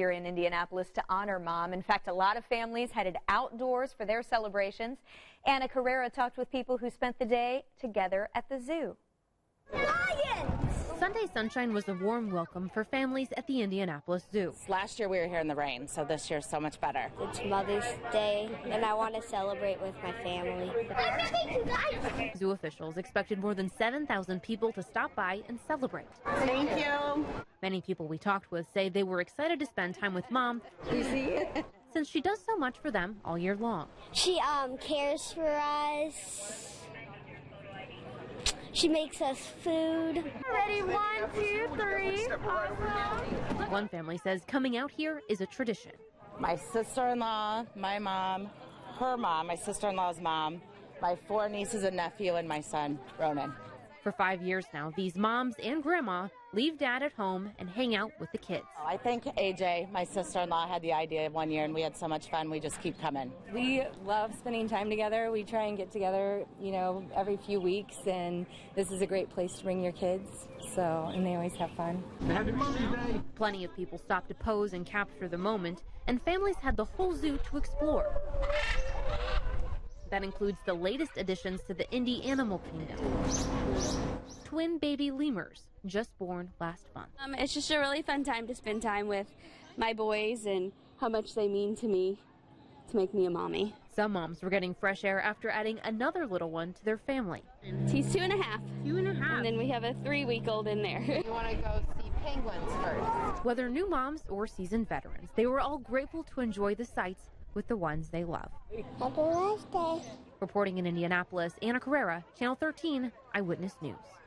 here in Indianapolis to honor mom. In fact, a lot of families headed outdoors for their celebrations. Anna Carrera talked with people who spent the day together at the zoo. Lions! Sunday sunshine was a warm welcome for families at the Indianapolis Zoo. Last year we were here in the rain, so this year's so much better. It's Mother's Day, and I want to celebrate with my family. Zoo officials expected more than 7,000 people to stop by and celebrate. Thank you. Many people we talked with say they were excited to spend time with mom. Since she does so much for them all year long. She um cares for us. She makes us food. Ready? One, two, three. One family says coming out here is a tradition. My sister-in-law, my mom, her mom, my sister-in-law's mom, my four nieces and nephew, and my son, Ronan. For five years now, these moms and grandma leave dad at home and hang out with the kids. I think AJ, my sister-in-law, had the idea one year, and we had so much fun. We just keep coming. We love spending time together. We try and get together, you know, every few weeks, and this is a great place to bring your kids. So, and they always have fun. Happy Mother's Day. Plenty of people stopped to pose and capture the moment, and families had the whole zoo to explore. That includes the latest additions to the Indy animal kingdom. Twin baby lemurs, just born last month. Um, it's just a really fun time to spend time with my boys and how much they mean to me to make me a mommy. Some moms were getting fresh air after adding another little one to their family. He's two and a half. Two and a half. And then we have a three week old in there. You want to go see penguins first. Whether new moms or seasoned veterans, they were all grateful to enjoy the sights with the ones they love. Happy. Reporting in Indianapolis, Anna Carrera, Channel 13, Eyewitness News.